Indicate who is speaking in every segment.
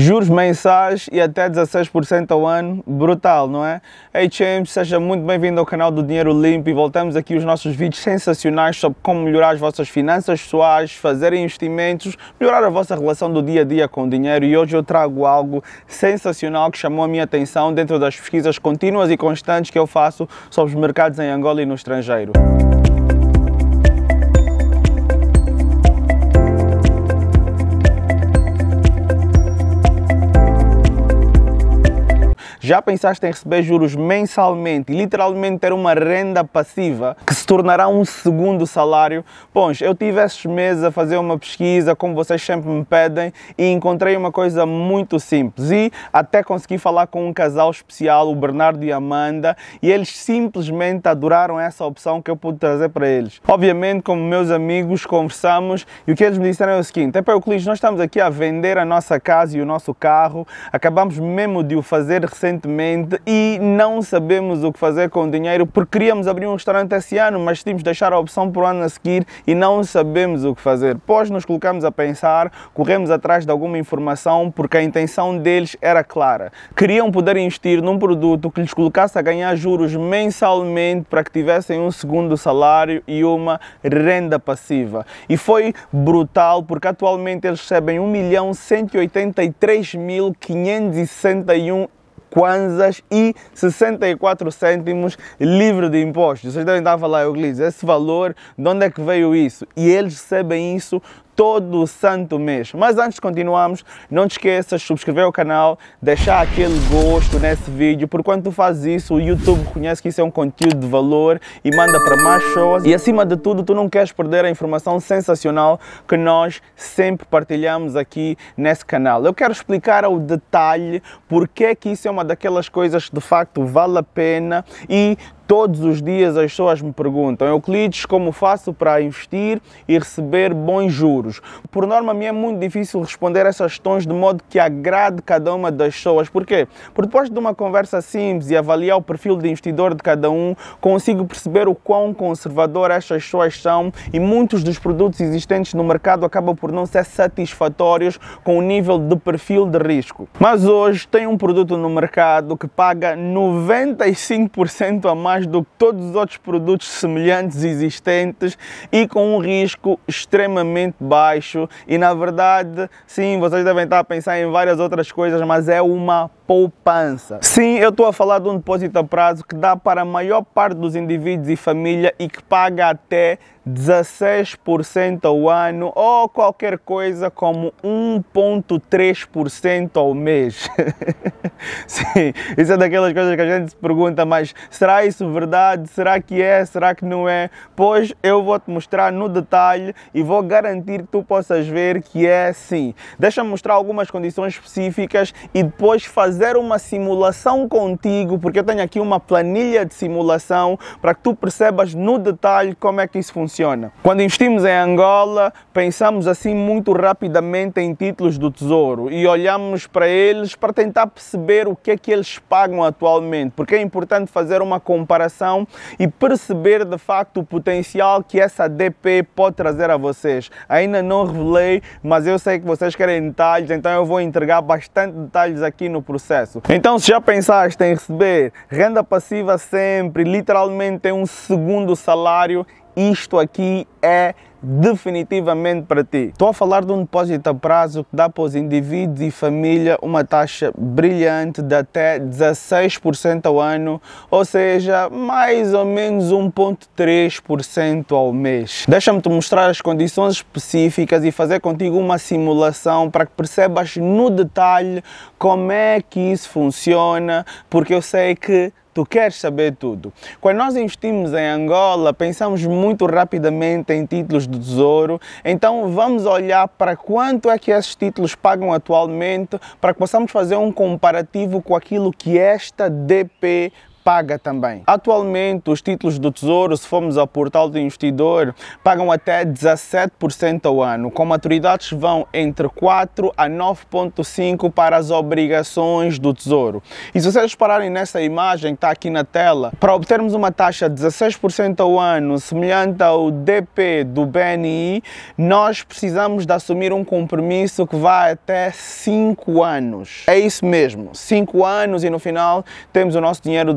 Speaker 1: Juros mensais e até 16% ao ano, brutal, não é? Hey James, seja muito bem-vindo ao canal do Dinheiro Limpo e voltamos aqui os nossos vídeos sensacionais sobre como melhorar as vossas finanças pessoais, fazer investimentos, melhorar a vossa relação do dia a dia com o dinheiro e hoje eu trago algo sensacional que chamou a minha atenção dentro das pesquisas contínuas e constantes que eu faço sobre os mercados em Angola e no estrangeiro. Já pensaste em receber juros mensalmente e literalmente ter uma renda passiva que se tornará um segundo salário? Pois, eu tive esses meses a fazer uma pesquisa, como vocês sempre me pedem, e encontrei uma coisa muito simples. E até consegui falar com um casal especial, o Bernardo e a Amanda, e eles simplesmente adoraram essa opção que eu pude trazer para eles. Obviamente, como meus amigos, conversamos e o que eles me disseram é o seguinte: é para Euclides, nós estamos aqui a vender a nossa casa e o nosso carro, acabamos mesmo de o fazer recentemente recentemente e não sabemos o que fazer com o dinheiro porque queríamos abrir um restaurante esse ano, mas tínhamos de deixar a opção para o ano a seguir e não sabemos o que fazer. Pois nos colocamos a pensar, corremos atrás de alguma informação porque a intenção deles era clara. Queriam poder investir num produto que lhes colocasse a ganhar juros mensalmente para que tivessem um segundo salário e uma renda passiva. E foi brutal porque atualmente eles recebem 1 milhão 183 mil 561 kwanzas e 64 cêntimos livre de impostos. Vocês devem estar a falar, Euclides, esse valor, de onde é que veio isso? E eles recebem isso todo o santo mês. Mas antes de continuarmos, não te esqueças de subscrever o canal, deixar aquele gosto nesse vídeo, porque quando tu fazes isso, o YouTube reconhece que isso é um conteúdo de valor e manda para mais pessoas. E acima de tudo, tu não queres perder a informação sensacional que nós sempre partilhamos aqui nesse canal. Eu quero explicar ao detalhe porque é que isso é uma daquelas coisas que de facto vale a pena e Todos os dias as pessoas me perguntam, Euclides, como faço para investir e receber bons juros? Por norma, mim é muito difícil responder essas questões de modo que agrade cada uma das pessoas. Por quê? Porque depois de uma conversa simples e avaliar o perfil de investidor de cada um, consigo perceber o quão conservador estas pessoas são e muitos dos produtos existentes no mercado acabam por não ser satisfatórios com o nível de perfil de risco. Mas hoje tem um produto no mercado que paga 95% a mais mais do que todos os outros produtos semelhantes existentes e com um risco extremamente baixo. E na verdade, sim, vocês devem estar a pensar em várias outras coisas, mas é uma poupança. Sim, eu estou a falar de um depósito a prazo que dá para a maior parte dos indivíduos e família e que paga até 16% ao ano ou qualquer coisa como 1,3% ao mês. Sim, isso é daquelas coisas que a gente se pergunta, mas será isso verdade? Será que é? Será que não é? Pois eu vou te mostrar no detalhe e vou garantir que tu possas ver que é sim. Deixa-me mostrar algumas condições específicas e depois fazer uma simulação contigo, porque eu tenho aqui uma planilha de simulação para que tu percebas no detalhe como é que isso funciona. Quando investimos em Angola, pensamos assim muito rapidamente em títulos do Tesouro e olhamos para eles para tentar perceber o que é que eles pagam atualmente, porque é importante fazer uma comparação e perceber de facto o potencial que essa DP pode trazer a vocês. Ainda não revelei, mas eu sei que vocês querem detalhes, então eu vou entregar bastante detalhes aqui no processo. Então, se já pensaste em receber renda passiva sempre, literalmente um segundo salário, isto aqui é definitivamente para ti. Estou a falar de um depósito a prazo que dá para os indivíduos e família uma taxa brilhante de até 16% ao ano, ou seja, mais ou menos 1,3% ao mês. Deixa-me te mostrar as condições específicas e fazer contigo uma simulação para que percebas no detalhe como é que isso funciona, porque eu sei que Tu queres saber tudo. Quando nós investimos em Angola, pensamos muito rapidamente em títulos do Tesouro, então vamos olhar para quanto é que esses títulos pagam atualmente para que possamos fazer um comparativo com aquilo que esta DP paga também. Atualmente, os títulos do Tesouro, se formos ao portal do investidor, pagam até 17% ao ano, com maturidades vão entre 4 a 9,5% para as obrigações do Tesouro. E se vocês repararem nessa imagem que está aqui na tela, para obtermos uma taxa de 16% ao ano, semelhante ao DP do BNI, nós precisamos de assumir um compromisso que vai até 5 anos. É isso mesmo, 5 anos e no final temos o nosso dinheiro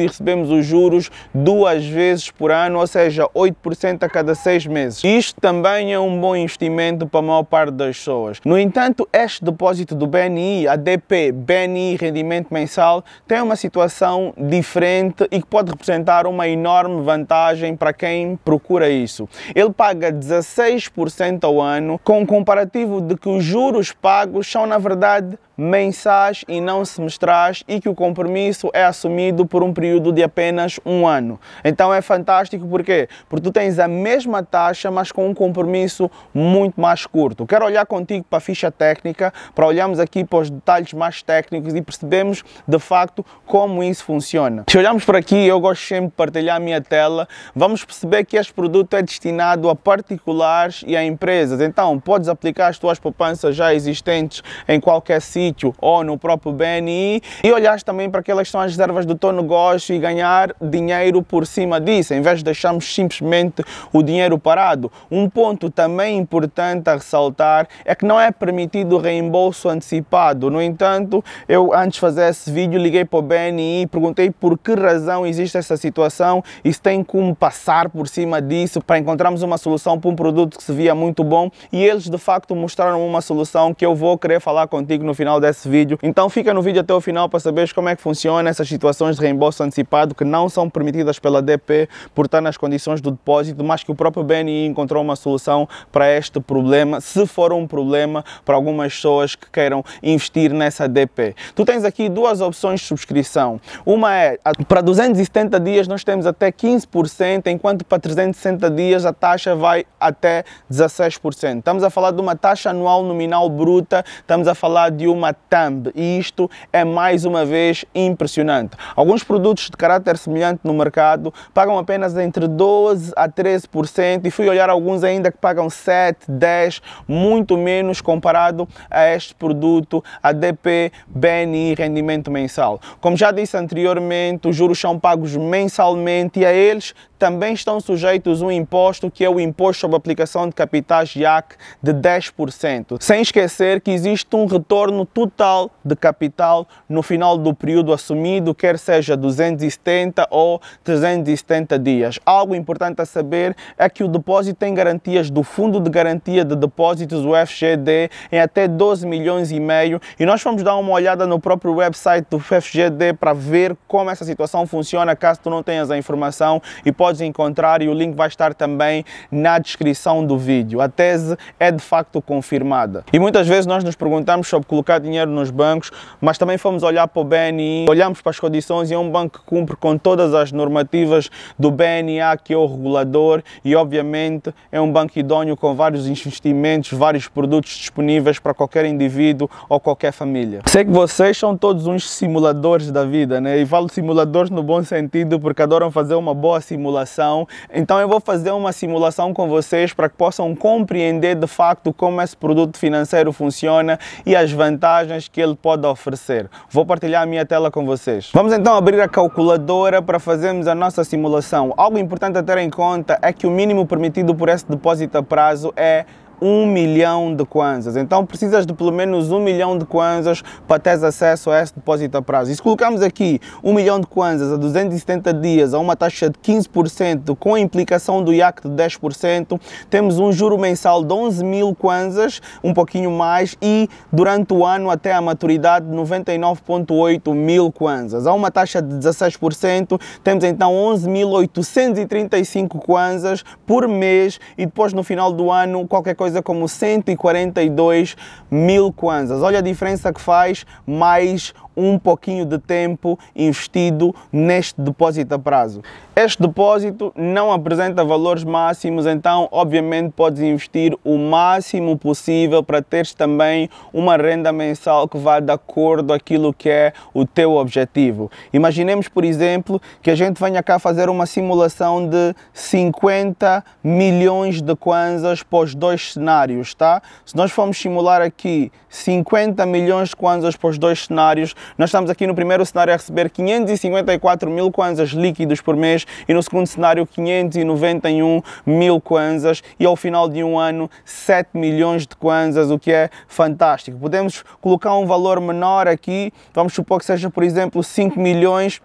Speaker 1: e recebemos os juros duas vezes por ano, ou seja, 8% a cada 6 meses. Isto também é um bom investimento para a maior parte das pessoas. No entanto, este depósito do BNI, a DP, BNI Rendimento Mensal, tem uma situação diferente e que pode representar uma enorme vantagem para quem procura isso. Ele paga 16% ao ano, com um comparativo de que os juros pagos são, na verdade, mensais e não semestrais e que o compromisso é assumido por um período de apenas um ano. Então é fantástico porque porque tu tens a mesma taxa, mas com um compromisso muito mais curto. Quero olhar contigo para a ficha técnica, para olharmos aqui para os detalhes mais técnicos e percebemos de facto como isso funciona. Se olharmos por aqui, eu gosto sempre de partilhar a minha tela, vamos perceber que este produto é destinado a particulares e a empresas. Então, podes aplicar as tuas poupanças já existentes em qualquer sítio sítio ou no próprio BNI e olhar também para aquelas que são as reservas do teu negócio e ganhar dinheiro por cima disso, em vez de deixarmos simplesmente o dinheiro parado. Um ponto também importante a ressaltar é que não é permitido reembolso antecipado. No entanto, eu antes de fazer esse vídeo liguei para o BNI e perguntei por que razão existe essa situação e se tem como passar por cima disso para encontrarmos uma solução para um produto que se via muito bom e eles de facto mostraram uma solução que eu vou querer falar contigo no final final desse vídeo. Então fica no vídeo até o final para saberes como é que funciona essas situações de reembolso antecipado que não são permitidas pela DP por estar nas condições do depósito, mas que o próprio BNI encontrou uma solução para este problema, se for um problema para algumas pessoas que queiram investir nessa DP. Tu tens aqui duas opções de subscrição. Uma é para 270 dias nós temos até 15%, enquanto para 360 dias a taxa vai até 16%. Estamos a falar de uma taxa anual nominal bruta, estamos a falar de uma uma thumb e isto é mais uma vez impressionante. Alguns produtos de caráter semelhante no mercado pagam apenas entre 12 a 13% e fui olhar alguns ainda que pagam 7, 10, muito menos comparado a este produto ADP BNI rendimento mensal. Como já disse anteriormente, os juros são pagos mensalmente e a eles também estão sujeitos um imposto que é o imposto sobre aplicação de capitais IAC de 10%. Sem esquecer que existe um retorno total de capital no final do período assumido, quer seja 270 ou 370 dias. Algo importante a saber é que o depósito tem garantias do Fundo de Garantia de Depósitos, o FGD, em até 12 milhões e meio e nós vamos dar uma olhada no próprio website do FGD para ver como essa situação funciona, caso tu não tenhas a informação e podes encontrar e o link vai estar também na descrição do vídeo. A tese é de facto confirmada. E muitas vezes nós nos perguntamos sobre colocar dinheiro nos bancos, mas também fomos olhar para o BNI, olhamos para as condições e é um banco que cumpre com todas as normativas do BNA, que é o regulador, e obviamente é um banco idôneo com vários investimentos, vários produtos disponíveis para qualquer indivíduo ou qualquer família. Sei que vocês são todos uns simuladores da vida, né? E falo simuladores no bom sentido porque adoram fazer uma boa simulação simulação. Então eu vou fazer uma simulação com vocês para que possam compreender de facto como esse produto financeiro funciona e as vantagens que ele pode oferecer. Vou partilhar a minha tela com vocês. Vamos então abrir a calculadora para fazermos a nossa simulação. Algo importante a ter em conta é que o mínimo permitido por esse depósito a prazo é um milhão de kwanzas. Então precisas de pelo menos um milhão de kwanzas para teres acesso a esse depósito a prazo. E se colocamos aqui um milhão de kwanzas a 270 dias a uma taxa de 15% com a implicação do IAC de 10%, temos um juro mensal de 11 mil kwanzas, um pouquinho mais, e durante o ano até a maturidade 99,8 mil kwanzas. A uma taxa de 16%, temos então 11.835 kwanzas por mês e depois no final do ano qualquer coisa coisa como 142 mil kwanzas. Olha a diferença que faz mais um pouquinho de tempo investido neste depósito a prazo. Este depósito não apresenta valores máximos, então obviamente podes investir o máximo possível para teres também uma renda mensal que vá de acordo aquilo que é o teu objetivo. Imaginemos, por exemplo, que a gente venha cá fazer uma simulação de 50 milhões de kwanzas para os dois cenários, tá? Se nós formos simular aqui 50 milhões de kwanzas para os dois cenários, nós estamos aqui no primeiro cenário a receber 554 mil kwanzas líquidos por mês e no segundo cenário 591 mil kwanzas e ao final de um ano 7 milhões de kwanzas, o que é fantástico. Podemos colocar um valor menor aqui, vamos supor que seja por exemplo 5 milhões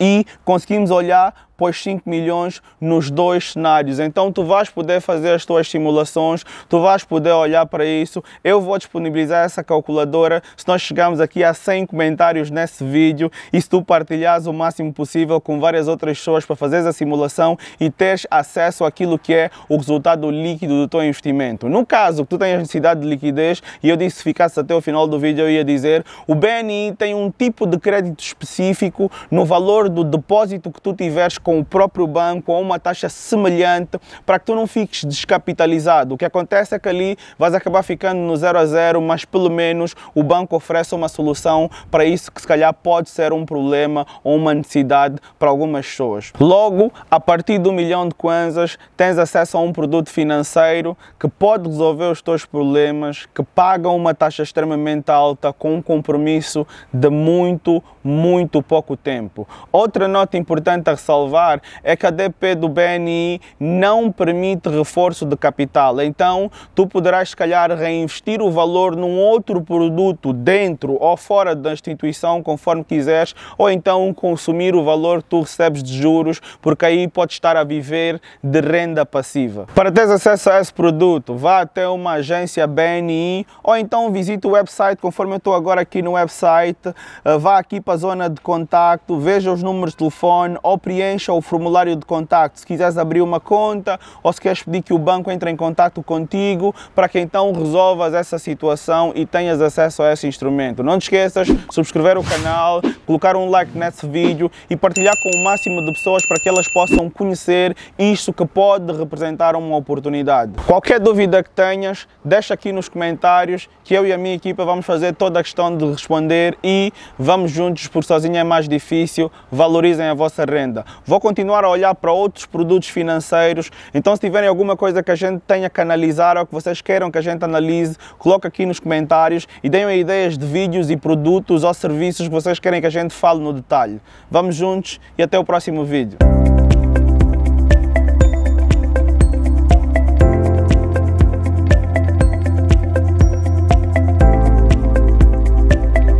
Speaker 1: e conseguimos olhar pôs 5 milhões nos dois cenários. Então tu vais poder fazer as tuas simulações, tu vais poder olhar para isso. Eu vou disponibilizar essa calculadora se nós chegarmos aqui a 100 comentários nesse vídeo e se tu partilhares o máximo possível com várias outras pessoas para fazer a simulação e teres acesso àquilo que é o resultado líquido do teu investimento. No caso que tu tenhas necessidade de liquidez e eu disse se ficasse até o final do vídeo eu ia dizer, o BNI tem um tipo de crédito específico no valor do depósito que tu tiveres com com o próprio banco a uma taxa semelhante para que tu não fiques descapitalizado. O que acontece é que ali vais acabar ficando no zero a zero, mas pelo menos o banco oferece uma solução para isso que se calhar pode ser um problema ou uma necessidade para algumas pessoas. Logo, a partir do milhão de kwanzas, tens acesso a um produto financeiro que pode resolver os teus problemas, que paga uma taxa extremamente alta com um compromisso de muito, muito pouco tempo. Outra nota importante a ressalvar é que a DP do BNI não permite reforço de capital. Então, tu poderás, se calhar, reinvestir o valor num outro produto dentro ou fora da instituição, conforme quiseres, ou então consumir o valor que tu recebes de juros, porque aí podes estar a viver de renda passiva. Para ter acesso a esse produto, vá até uma agência BNI ou então visite o website, conforme eu estou agora aqui no website, eh, vá aqui para a zona de contato, veja os números de telefone ou preencha preencha o formulário de contato se quiseres abrir uma conta ou se queres pedir que o banco entre em contato contigo para que então resolvas essa situação e tenhas acesso a esse instrumento. Não te esqueças de subscrever o canal, colocar um like nesse vídeo e partilhar com o máximo de pessoas para que elas possam conhecer isto que pode representar uma oportunidade. Qualquer dúvida que tenhas, deixa aqui nos comentários que eu e a minha equipa vamos fazer toda a questão de responder e vamos juntos, porque sozinho é mais difícil, valorizem a vossa renda. Vou continuar a olhar para outros produtos financeiros. Então, se tiverem alguma coisa que a gente tenha que analisar ou que vocês queiram que a gente analise, coloque aqui nos comentários e deem ideias de vídeos e produtos ou serviços que vocês querem que a gente fale no detalhe. Vamos juntos e até o próximo vídeo.